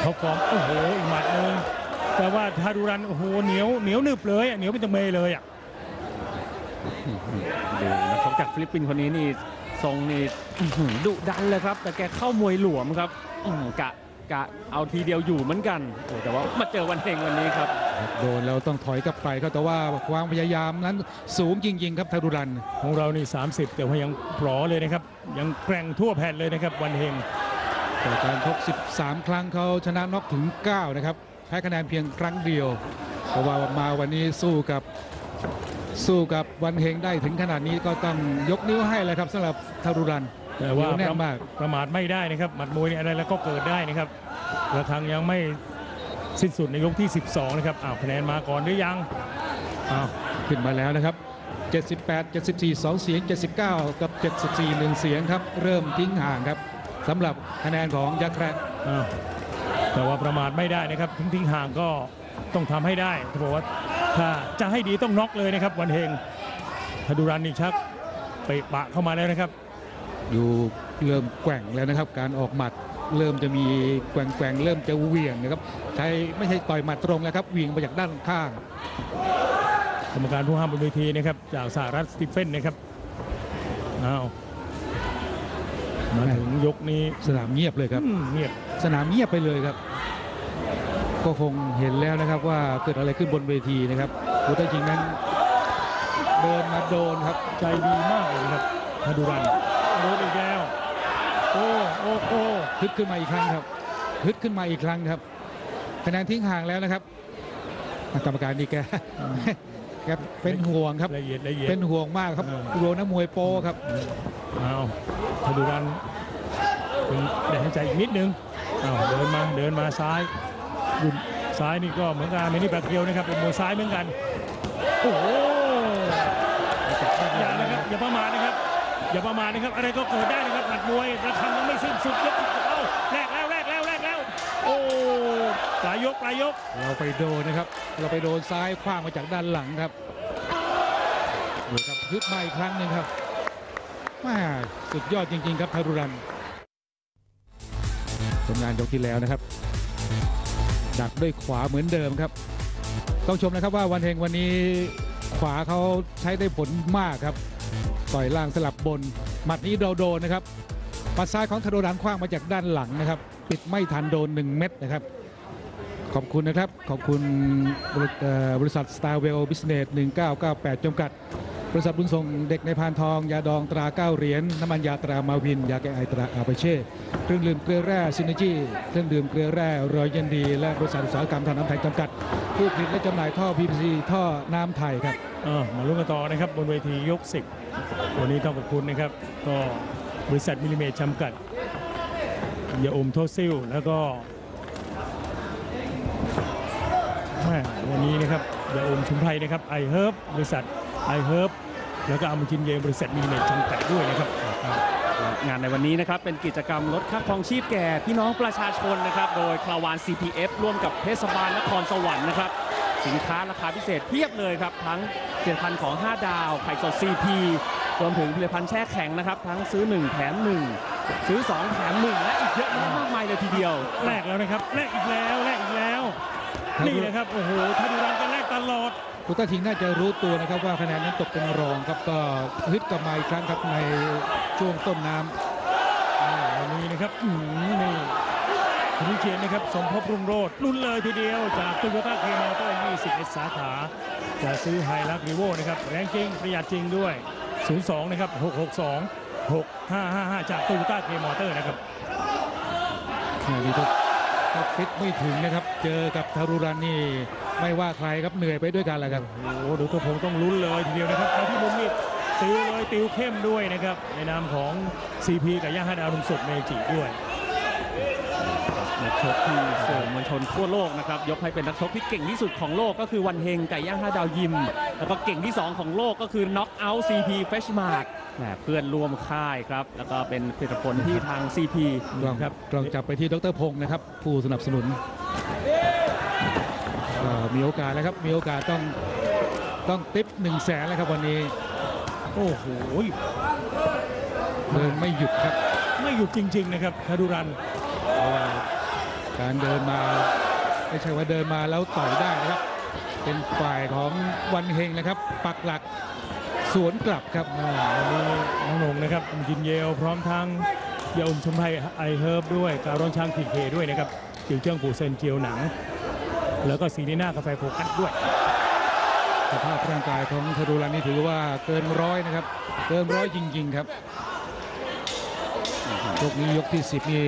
เขาฟอร์มโอ้โหอีกหมัดหนึงแต่ว่าทาดูรันโอ้โหเหนียวเหนียวหนึบเลยอะเหนียวเป็นตังเมเลยอะดูนักชกจากฟิลิปปินส์คนนี้นี่ทรงนี่ดุดันเลยครับ แต่แกเข้ามวยหลวมครับกะ กะเอาทีเดียวอยู่เหมือนกันโอ้แต่ว่ามาเจอวันเฮงวันนี้ครับ โดนแล้วต้องถอยกลับไปครับแต่ว่าความพยายามนั้นสูงจริงๆครับทารุรันของเรานี่ 30 แต่ว่ายังปลอเลยนะครับ ยังแกร่งทั่วแผ่นเลยนะครับวันเฮงแต่การชก13 ครั้งเขาชนะน็อกถึง 9 นะครับแพ้คะแนนเพียงครั้งเดียวเพราะว่ามาวันนี้สู้กับสู้กับวันเฮงได้ถึงขนาดนี้ก็ต้องยกนิ้วให้เลยครับสำหรับทารุรัน แต่ว่าเหนียวแน่ปนระมาก ประมาทไม่ได้นะครับหมัดมวยนี่อะไรแล้วก็เกิดได้นะครับระฆังยังไม่สิ้นสุดในยกที่ 12 นะครับอ้าวคะแนนมาก่อนหรือยังอ้าวขึ้นมาแล้วนะครับ 78 74 2 เสียง 79 กับ 74 1 เสียงครับ เริ่มทิ้งห่างครับสำหรับคะแนนของยักษ์แคระอ้าวแต่ว่าประมาทไม่ได้นะครับทิ้งทิ้งห่างก็ต้องทำให้ได้เขาบอกว่าถ้าจะให้ดีต้องน็อกเลยนะครับวันเฮงธดูรันนี่ชักเปะปะเข้ามาแล้วนะครับ อยู่เริ่มแกว่งแล้วนะครับ การออกหมัดเริ่มจะมีแกว่งแกว่งเริ่มจะเหวี่ยงนะครับใช้ไม่ใช่ต่อยหมัดตรงแล้วครับเหวี่ยงมาจากด้านข้างกรรมการผู้ห้ามบนเวทีนะครับจากสหรัฐสตีเฟนนะครับอ้าวมาถึงยกนี้สนามเงียบเลยครับอืมเงียบสนามเงียบไปเลยครับ ก็คงเห็นแล้วนะครับว่าเกิดอะไรขึ้นบนเวทีนะครับพุทธจริงนั้นเดินมาโดนครับใจดีมากเลยนะครับธดูรัน โดนอีกแล้ว โอ้โอ้โอ้ฮึดขึ้นมาอีกครั้งครับฮึดขึ้นมาอีกครั้งครับคะแนนทิ้งห่างแล้วนะครับกรรมการนี่แกแกเป็นห่วงครับละเอียดละเอียดเป็นห่วงมากครับเออกลัวนักมวยโป้ครับอ้าวธดูรันถึงได้ให้ใจอีกนิดนึงอ้าวเดินมาเดินมาซ้ายดุนซ้ายนี่ก็เหมือนกันเมนี่แบกเกียวนะครับเป็นมวยซ้ายเหมือนกันโอ้โหอย่านะครับอย่าประมาทนะครับ อย่าประมาทนะครับ อะไรก็เกิดได้นะครับหมัดมวยระฆังยังไม่สิ้นสุดยกที่สองแรกแล้วแรกแล้วแรกแล้ว โอ้ปลายยกปลายยก เราไปโดนนะครับ เราไปโดนซ้ายคว้างมาจากด้านหลังครับดูครับฮึดมาอีกครั้งหนึ่งครับแมาสุดยอดจริง ๆ ครับทารุรันผลงานยกที่แล้วนะครับ ดักด้วยขวาเหมือนเดิมครับ ต้องชมนะครับว่าวันเฮงวันนี้ ขวาเขาใช้ได้ผลมากครับ ต่อยล่างสลับบน หมัดนี้เราโดนนะครับปัดซ้ายของทารุรันคว้างมาจากด้านหลังนะครับ ปิดไม่ทันโดน 1 เม็ดนะครับ ขอบคุณนะครับ ขอบคุณบริเอ่อบริษัท Star w e l l Business 1998จำกัด บริษัทบุญส่งเด็กในพานทอง ยาดองตราเก้าเหรียญน้ำมันยาตรามาวิน ยาแก้ไอตราอาเปเช่เครื่องดื่มเกลือแร่ซินเนจีเครื่องดื่มเกลือแร่รอยเย็นดี และบริษัทอุตสาหกรรมทางน้ำไทยจำกัด ผู้ผลิตและจำหน่ายท่อ PVC ท่อน้ำไทยครับอ่ามาลุ้นกันต่อนะครับบนเวทียกสิบวันนี้ต้องขอบคุณนะครับ ก็บริษัทมิลลิเมตรจำกัดยาอมโทซิลแล้วก็วันนี้นะครับยาอมชุมไพรนะครับไอเฮิร์บบริษัทไอเฮิร์บ แล้วก็อามุจินเยบริษัทมีเน็ตจำกัดด้วยนะครับงานในวันนี้นะครับเป็นกิจกรรมลดค่าครองชีพแก่พี่น้องประชาชนนะครับ โดยคลาวาน CPF ร่วมกับเทศบาลนครสวรรค์นะครับ สินค้าราคาพิเศษเพียบเลยครับ ทั้งผลิตภัณฑ์ของ 5 ดาว ไข่สด CP รวมถึงผลิตภัณฑ์แช่แข็งนะครับ ทั้งซื้อ 1 แถม 1 ซื้อ 2 แถม 1 และอีกเยอะแยะมากมายเลยทีเดียวแลกแล้วนะครับแลกอีกแล้วแลกอีกแล้ว นี่นะครับโอ้โหถ้าดูรันก็แลก ตลอดพุทธทิงน่าจะรู้ตัวนะครับว่าคะแนนนั้นตกเป็นรองครับก็ฮึดกลับมาอีกครั้งครับในช่วงต้นน้ำอ่าวันนี้นะครับอืมนี่คุณวิเชียนนะครับสมภพรุ่งโรจน์รุ่นเลยทีเดียว จากโตโยต้าเคมอเตอร์21 สาขา จะซื้อ Hilux Revo นะครับแรงจริงประหยัดจริงด้วย 02 นะครับ 662 6555 จากโตโยต้าเคมอเตอร์นะครับ ก็ก็ฟิตไม่ถึงนะครับ เจอกับทาดูรันนี่ไม่ว่าใครครับเหนื่อยไปด้วยกันแหละครับโอ้โหดูตัวผมต้องลุ้นเลยทีเดียวนะครับมาที่มุมนี้ติวเลยติวเข้มด้วยนะครับในนามของ CP กับย่าฮัดอารมณ์สุดเมจิด้วย นักชกที่สื่อมวลชนทั่วโลกนะครับ ยกให้เป็นนักชกที่เก่งที่สุดของโลกก็คือวันเฮงไก่ย่างห้าดาวยิม แล้วก็เก่งที่ 2 ของโลกก็คือ Knock Out CP f r e s h m a r k แหมเพื่อนร่วมค่ายครับ แล้วก็เป็นผลิตผลที่ทาง CP กล้องครับกล้องจับไปที่ดรพงศ์นะครับ ผู้สนับสนุนก็มีโอกาสแล้วครับ มีโอกาสต้องต้องติปหนึ่งแสนแล้วครับวันนี้ โอ้โหเดินไม่หยุดครับ ไม่หยุดจริง ๆ นะครับคาดูรันเพราะว่า การเดินมาไม่ใช่ว่าเดินมาแล้วต่อยได้นะครับ เป็นฝ่ายของวันเฮงนะครับ ปักหลักสวนกลับครับอ่าวันนี้น้องหนงนะครับยินเยลพร้อมทั้งยาอมชมไทยไอเฮิร์บด้วยการร้อนช้างพีเคด้วยนะครับจิวเจิ้งปูเซนเจียวหนัง แล้วก็ซีนีน่ากาแฟโฟกัสด้วยสภาพร่างกายของทารุรันนี่ถือว่าเกินร้อยนะครับ เกินร้อยจริง ๆ ครับยกนี้ยกที่ 10 นี่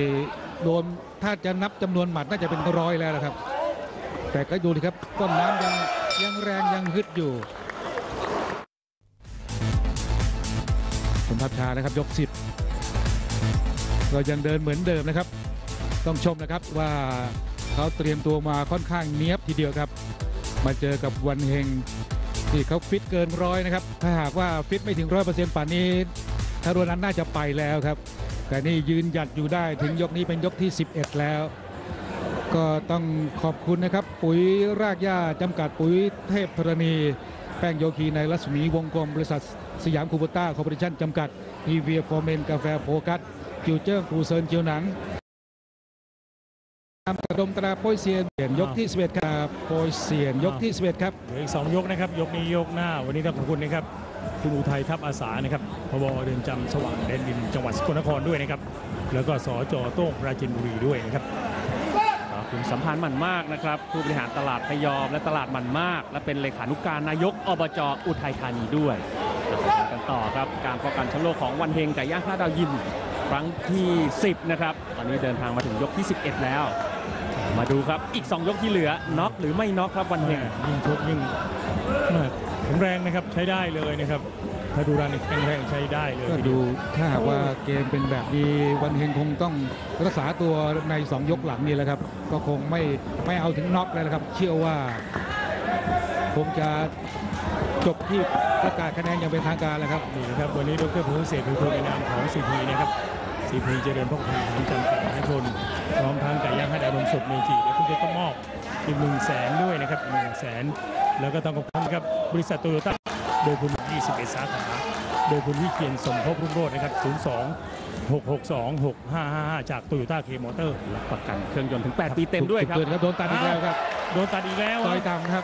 โดนถ้าจะนับจำนวนหมัดน่าจะเป็นร้อยแล้วนะครับ แต่ก็ดูดิครับต้นน้ำยังยังแรงยังฮึดอยู่คุณพัชชานะครับยก10ก็ยังเดินเหมือนเดิมนะครับ ต้องชมนะครับว่าเขาเตรียมตัวมาค่อนข้างเนี้ยบทีเดียวครับ มาเจอกับวันเฮงที่เขาฟิตเกินร้อยนะครับ ถ้าหากว่าฟิตไม่ถึงร้อยเปอร์เซ็นต์ป่านนี้ทาดูรันน่าจะไปแล้วครับ แต่นี่ยืนหยัดอยู่ได้ถึงยกนี้เป็นยกที่ 11 แล้ว ก็ต้องขอบคุณนะครับ ปุ๋ยรากหญ้าจำกัดปุ๋ยเทพธรณี แป้งโยคีในรัศมีวงกลมบริษัทสยามคูโบต้าคอร์ปอเรชั่นจำกัดทีวีฟอร์เมนกาแฟโฟกัสจิวเจิ้งปูเซินเจียวหนังตามกระดมตราโปยเซียนเปลี่ยนยกที่ 11 ครับโปยเซียนยกที่ 11 ครับเหลืออีก 2 ยกนะครับ ยกนี้ยกหน้า วันนี้ต้องขอบคุณนะครับ คุณอุทัยทัพอาสานะครับพบเรือนจำสว่างแดนดินจังหวัดสกลนครด้วยนะครับ แล้วก็สจโต้งปราจินบุรีด้วยนะครับขอบคุณสัมพันธ์หมั่นมากนะครับผู้บริหารตลาดพยอมและตลาดหมั่นมาก และเป็นเลขานุการนายกอบจอุทัยธานีด้วยมากันต่อครับการป้องกันแชมป์โลกของวันเฮงไก่ย่างห้าดาวยิมครั้งที่ 10 นะครับ ตอนนี้เดินทางมาถึงยกที่ 11 แล้ว มาดูครับอีก 2 ยกที่เหลือน็อกหรือไม่น็อกครับวันเฮงยิ่งชกยิ่ง แม่แข็งแรงนะครับใช้ได้เลยนะครับถ้าดูรันนี่แข็งแรงใช้ได้เลยก็ดูถ้าหากว่าเกมเป็นแบบนี้วันเฮงคงต้องรักษาตัวใน 2 ยกหลังนี่แหละครับ ก็คงไม่ไม่เอาถึงน็อกเลยนะครับ เชื่อว่า คงจะจบที่ประกาศคะแนนอย่างเป็นทางการแล้วครับนี่นะครับวันนี้ดรพงษ์เศษคือในนามของ CP นะครับ CP เจริญพกพันธ์ของจำกัดมหาชนพร้อมทั้งไก่ย่างให้ดารมณ์สุดเมจิเดี๋ยวคุณจะต้องมอบอีกหนึ่งแสนด้วยนะครับหนึ่งแสนแล้วก็ต้อง ขอบคุณครับบริษัทโตโยต้าโดยคุณ21 สาขาโดยคุณวิเชียนสมภพรุ่งโรจน์นะครับ 02 662 6555 จากโตโยต้าเคมอเตอร์รับประกันเครื่องยนต์ถึง 8 ปีเต็มด้วยครับเกินครับโดนตัดอีกแล้วครับ โดนตัดอีกแล้วต่อยต่ำครับ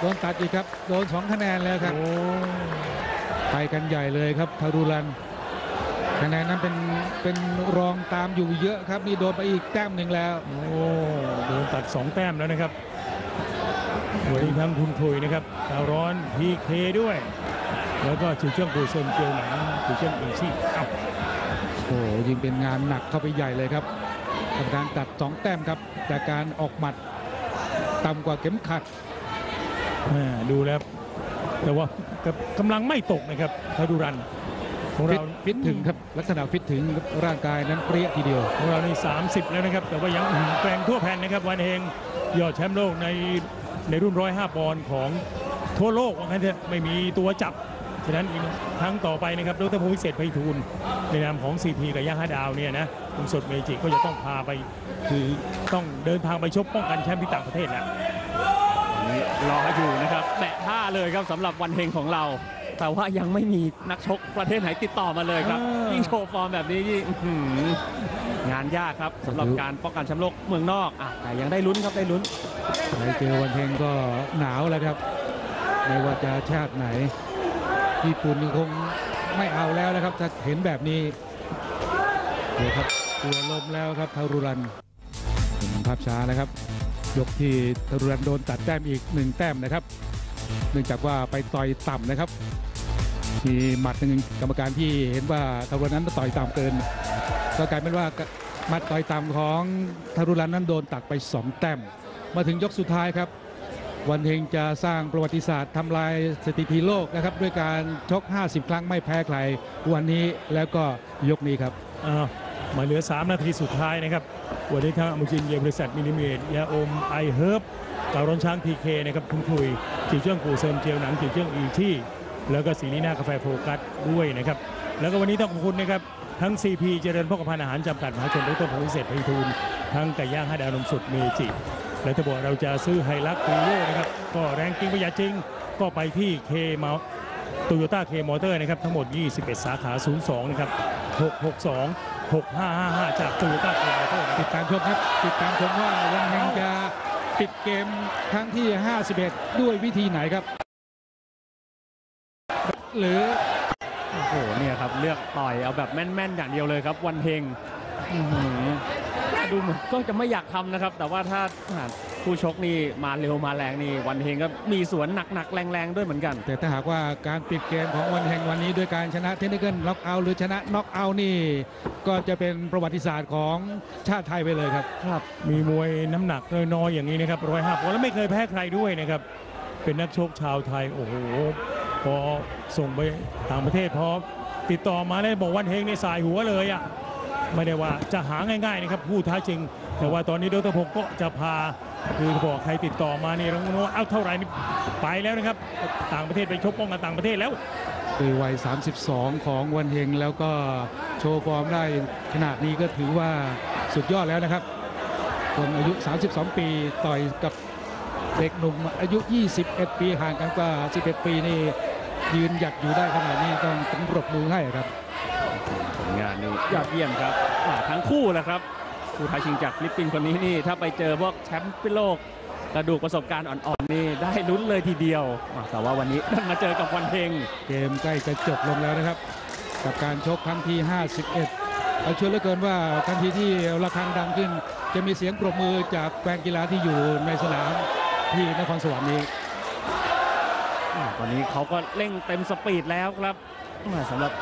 โดนตัดอีกครับ โดนสองคะแนนแล้วครับโอ้ไปกันใหญ่เลยครับทาดูรันคะแนนนั้นเป็นเป็นรองตามอยู่เยอะครับนี่โดนไปอีกแต้มหนึ่งแล้วโอ้โดนตัด 2 แต้มแล้วนะครับ วันนี้ทั้งคุณทุยนะครับกาวร้อน TK ด้วย แล้วก็ชิวเชื่องปูเซินเจียวหนังชิวเชื่องอีซี่เอ้าโอ้โหยิงเป็นงานหนักเข้าไปใหญ่เลยครับกับการตัด 2 แต้มครับ จากการออกหมัดต่ำกว่าเข็มขัดแม่ดูแล้วแต่ว่ากำลังไม่ตกนะครับถ้าดูรันของฟิตเราฟิตถึงครับลักษณะฟิตถึงร่างกายนั้นเปรี้ยทีเดียวของเรานี่30 แล้วนะครับ แต่ว่ายังอื้อหือแกร่งทั่วแผ่นนะครับวันเฮงยอดแชมป์โลกใน ในรุ่น 105 ปอนด์ของทั่วโลกว่างั้นเถอะไม่มีตัวจับ ฉะนั้นอีกครั้งต่อไปนะครับดร.พงศ์วิเศษไพฑูรย์ในนามของ CP ไก่ย่างห้าดาวเนี่ยนะนมสดเมจิก็จะต้องพาไป คือต้องเดินทางไปชกป้องกันแชมป์ที่ต่างประเทศแล้วนี่รออยู่นะครับแตะท่าเลยครับสำหรับวันเฮงของเรา แต่ว่ายังไม่มีนักชกประเทศไหนติดต่อมาเลยครับเออยิ่งโชว์ฟอร์มแบบนี้ยิ่งอื้อหือ งานยากครับสำหรับการป้องกันแชมป์โลกเมืองนอกอะแต่ยังได้ลุ้นครับได้ลุ้นไปเจอวันเพ็งก็หนาวแล้วครับไม่ว่าจะชาติไหน ญี่ปุ่นนี่คงไม่เอาแล้วนะครับ ถ้าเห็นแบบนี้เดี๋ยวครับตัวลมแล้วครับทารุรันเป็นภาพช้านะครับ ยกที่ทารุรันโดนตัดแต้มอีกหนึ่งแต้มนะครับ เนื่องจากว่าไปต่อยต่ำนะครับมีหมัดหนึ่งกรรมการที่เห็นว่าทารุรันนั้นต่อยต่ำเกิน ก็กลายเป็นว่ามัดต่อยต่ำของทารุรันนั้นโดนตัดไปสองแต้มมาถึงยกสุดท้ายครับ วันเฮงจะสร้างประวัติศาสตร์ทำลายสถิติโลกนะครับ ด้วยการชก 50 ครั้งไม่แพ้ใคร วันนี้แล้วก็ยกนี้ครับอ้ามาเหลือ 3 นาทีสุดท้ายนะครับ วันนี้ทางมุจินเยบริษัทมินิเมตยาอมไอเฮิร์บการ้อนช้างทีเคนะครับคุณคุยจีเจิ้งกูเซินเจียวหนังจีเจิ้งอีที่ แล้วก็สีนีน่ากาแฟโฟกัสด้วยนะครับ แล้วก็วันนี้ต้องขอบคุณนะครับ ทั้ง CP เจริญโภคภัณฑ์อาหารจำกัดมหาชนดร.พงศ์วิเศษไพฑูรย์ทั้งไก่ย่างห้าดาวนมสดเมจิ และถ้าบอกเราจะซื้อ Hilux Revo นะครับ ก็แรงจริงประหยัดจริง ก็ไปที่เคมาโตโยต้าเคมอเตอร์นะครับทั้งหมด 21 สาขา 02 นะครับ 662 6555 จากโตโยต้าเคมอเตอร์ติดตามชมครับ ติดตามชมว่าวันเฮงจะปิดเกมครั้งที่ 51 ด้วยวิธีไหนครับ หรือ โอ้โหเนี่ยครับเลือกต่อยเอาแบบแม่นๆอย่างเดียวเลยครับ วันเฮงอื้อหือดูเหมือนก็จะไม่อยากทำนะครับ แต่ว่าถ้าหากคู่ชกนี่มาเร็วมาแรงนี่วันเฮงก็มีสวนหนักๆแรงๆด้วยเหมือนกัน แต่ถ้าหากว่าการปิดเกมของวันเฮงวันนี้ด้วยการชนะ technical knockout หรือชนะน็อกเอาท์นี่ ก็จะเป็นประวัติศาสตร์ของชาติไทยไปเลยครับครับ มีมวยน้ำหนักน้อยๆอย่างนี้นะครับร้อยห้าปอนด์แล้วไม่เคยแพ้ใครด้วยนะครับเป็นนักชกชาวไทยโอ้โห พอส่งไปต่างประเทศพอติดต่อมาแล้วบอกวันเฮงในสายหัวเลยอะไม่ได้ว่าจะหาง่ายๆนะครับผู้ท้าชิง แต่ว่าตอนนี้ดรพงศ์ก็จะพาคือบอกใครติดต่อมานี่เราโน้เอาเท่าไหร่นี่ไปแล้วนะครับ ต่างประเทศไปชกป้องกันต่างประเทศแล้วคือวัย 32 ของวันเฮงแล้วก็โชว์ฟอร์มได้ขนาดนี้ก็ถือว่าสุดยอดแล้วนะครับคนอายุ 32 ปีต่อยกับเด็กหนุ่มอายุ 21 ปีห่างกันกว่า 11 ปีนี่ ยืนหยัดอยู่ได้ขนาดนี้ต้องต้องปรบมือให้ครับผลงานนี่ยอดเยี่ยมครับอ่าทั้งคู่แหละครับผู้ท้าชิงจากฟิลิปปินส์คนนี้นี่ถ้าไปเจอพวกแชมป์โลกกระดูกประสบการณ์อ่อนๆนี่ได้ลุ้นเลยทีเดียวอ่าแต่ว่าวันนี้ดันมาเจอกับวันเฮงเกมใกล้จะจบลงแล้วนะครับ กับการชกครั้งที่ 51 เอาเชื่อเหลือเกินว่าทันทีที่ระฆังดังขึ้น จะมีเสียงปรบมือจากแฟนกีฬาที่อยู่ในสนามที่นครสวรรค์นี้อ่า ตอนนี้เขาก็เร่งเต็มสปีดแล้วครับสำหรับ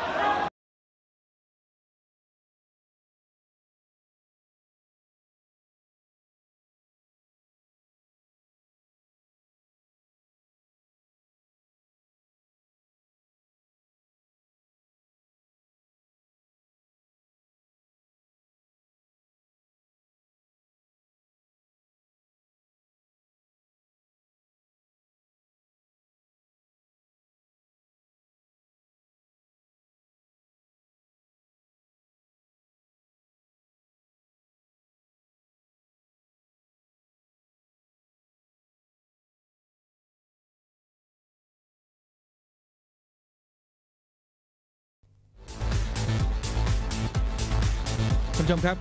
ท่านผู้ชมครับ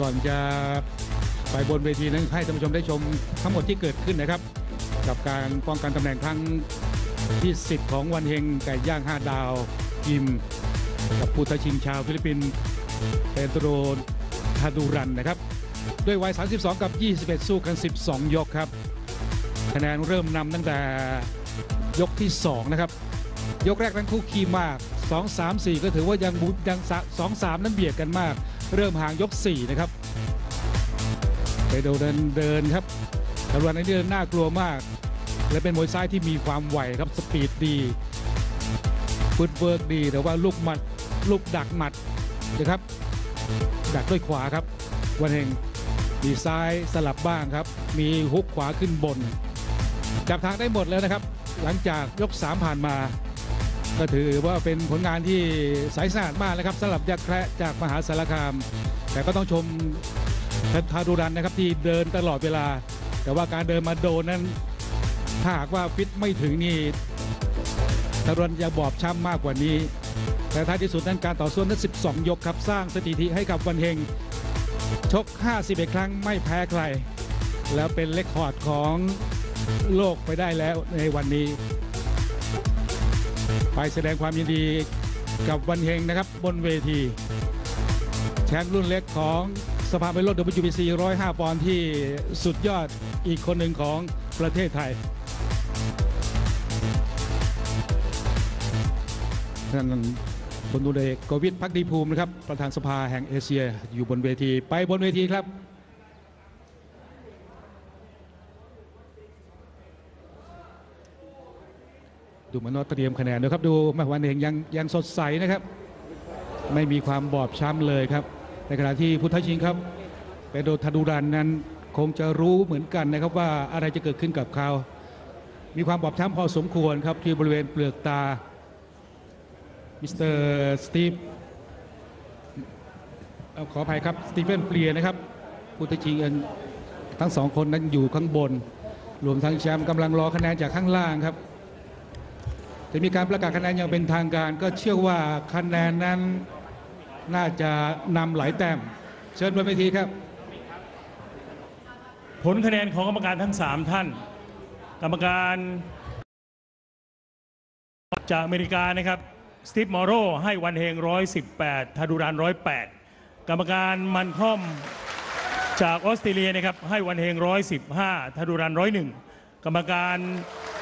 ก่อนจะไปบนเวทีนั้นให้ท่านผู้ชมได้ชมทั้งหมดที่เกิดขึ้นนะครับ กับการป้องกันตำแหน่งครั้งที่ 10 ของวันเฮงไก่ย่าง 5 ดาวยิม กับผู้ท้าชิงชาวฟิลิปปินส์เปโตรทาดูรันนะครับ ด้วยวัย 32 กับ 21 สู้กัน 12 ยกครับ คะแนนเริ่มนำตั้งแต่ยกที่ 2 นะครับ ยกแรกนั้นคู่คี่มาก 2 3 4 ก็ถือว่ายังบุยังสองสามนั้นเบียดกันมาก เริ่มห่างยก 4 นะครับไปดูเดินเดินครับกำลังนี้เดินน่ากลัวมาก และเป็นมวยซ้ายที่มีความไหวครับ speed ดี footwork ดีแต่ว่าลูกหมัดลูกดักหมัดนะครับ ดักด้วยขวาครับ วันเฮงมีซ้ายสลับบ้างครับ มีฮุกขวาขึ้นบนจับทางได้หมดแล้วนะครับ หลังจากยก 3 ผ่านมา ก็ถือว่าเป็นผลงานที่สายสะอาดมากนะครับสำหรับยักษ์แคระจากมหาสารคาม แต่ก็ต้องชมทาดูรันนะครับที่เดินตลอดเวลา แต่ว่าการเดินมาโดนนั้น ถ้าหากว่าฟิตไม่ถึงนี่ทารุรันจะบอบช้ำมากกว่านี้ แต่ท้ายที่สุดนั้นการต่อสู้นั้น 12 ยกครับสร้างสถิติให้กับวันเฮงชก 51 ครั้งไม่แพ้ใคร แล้วเป็นเลคคอร์ดของโลกไปได้แล้วในวันนี้ ไปแสดงความยินดีกับวันเฮงนะครับ บนเวที แชมป์รุ่นเล็กของสภาไม่ลด WBC 105 ปอนด์ที่สุดยอดอีกคนหนึ่งของประเทศไทยท่านพลตุเอกกวิทพักดีภูมินะครับ ประธานสภาแห่งเอเชียอยู่บนเวที ไปบนเวทีครับ ดูเหมือนว่าเตรียมคะแนนด้วยครับดูแม่วันเองยังยังสดใสนะครับ ไม่มีความบอบช้ำเลยครับ ในขณะที่พุทธชิงครับเปโดรธาดูรันนั้นคงจะรู้เหมือนกันนะครับว่าอะไรจะเกิดขึ้นกับเขา มีความบอบช้ำพอสมควรครับที่บริเวณเปลือกตามิสเตอร์สตีฟขออภัยครับสตีเฟนเปลียนะครับผู้ท้าชิงทั้งสองคนนั้นอยู่ข้างบน รวมทั้งแชมป์กำลังรอคะแนนจากข้างล่างครับ จะมีการประกาศคะแนนอย่างเป็นทางการ ก็เชื่อว่าคะแนนนั้นน่าจะนำหลายแต้ม เชิญบนเวทีครับ ผลคะแนนของกรรมการทั้ง 3 ท่าน กรรมการจากอเมริกานะครับสตีฟมอร์โรให้วันเฮง 118ทาดูราน 108 กรรมการมันค่อมจากออสเตรเลียนะครับให้วันเฮง 115ทาดูราน 101 กรรมการ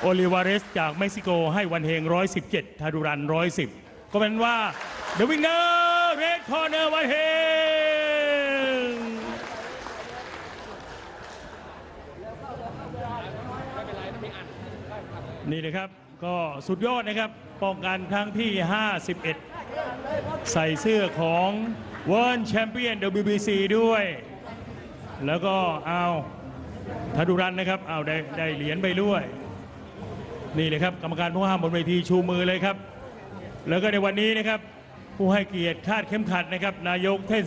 โอลิวาเรสจากเม็กซิโกให้วันเฮง 117 ทาดูราน110 ก็เป็นว่า The winner red corner วันเฮง นี่นะครับ ก็สุดยอดนะครับ ป้องกันครั้งที่ 51 ใส่เสื้อของ World Champion WBC ด้วย แล้วก็เอาธดุรันนะครับ เอาได้ได้เหรียญไปด้วย นี่เลยครับกรรมการผู้ห้ามบนเวทีชูมือเลยครับ แล้วก็ในวันนี้นะครับ ผู้ให้เกียรติคาดเข้มขัดนะครับ นายกเทศ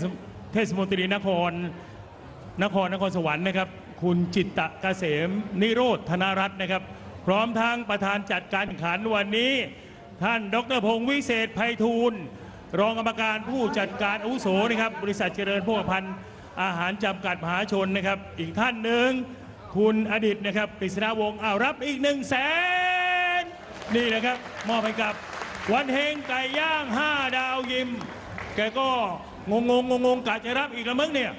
เทศมนตรีนคร นครนครสวรรค์นะครับ คุณจิตตะเกษมนิโรธธนรัตน์นะครับ พร้อมทั้งประธานจัดการแข่งขันวันนี้ ท่านดรพงศ์วิเศษไพฑูรย์รองกรรมการผู้จัดการอาวุโสนะครับ บริษัทเจริญโภคภัณฑ์อาหารจำกัดมหาชนนะครับ อีกท่านหนึ่งคุณอดิตนะครับปริศนาวงศ์อ้าวรับอีกหนึ่งแสน นี่นะครับ มอบไปกับ วันเฮงไก่ย่าง 5 ดาวยิม แกก็งงงงงงกะจะรับอีกละมึงเนี่ย